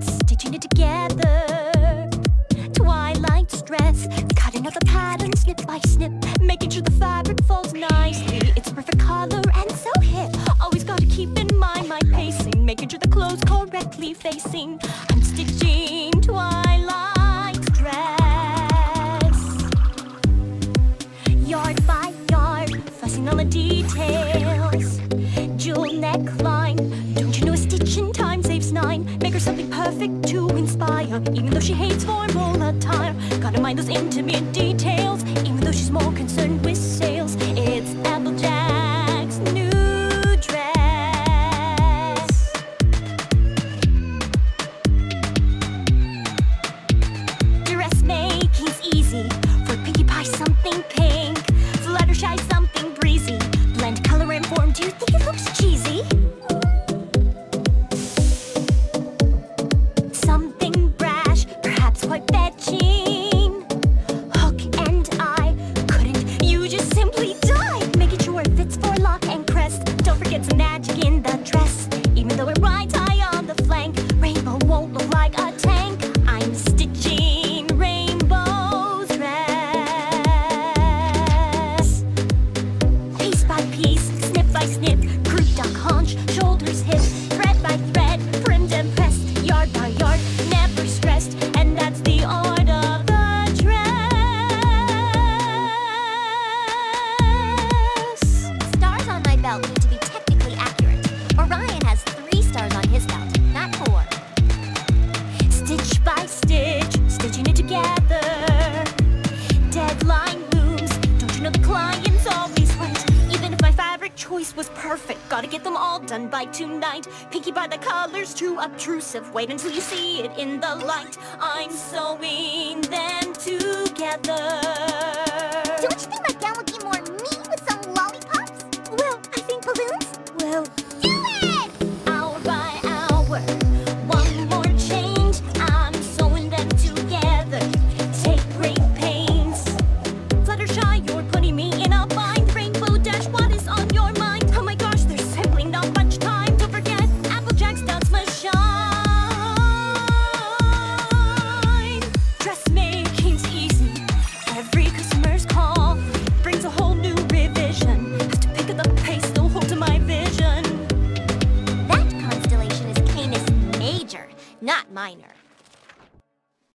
stitching it together. Twilight's dress, cutting out the pattern snip by snip, making sure the fabric folds nicely. It's perfect color and so hip. Always gotta keep in mind my pacing, making sure the clothes correctly facing. I'm stitching Twilight's dress. Yard by yard, fussing on the details. Even though she hates formal attire. Gotta mind those intimate details, even though she's more concerned with sales. It's Applejack's new dress. Dressmaking's easy. For Pinkie Pie, something pink. Quite fetching. Hook and eye, couldn't you just simply die? Was perfect, gotta get them all done by tonight. Pinkie Pie the colors too obtrusive. Wait until you see it in the light. I'm sewing not Minor.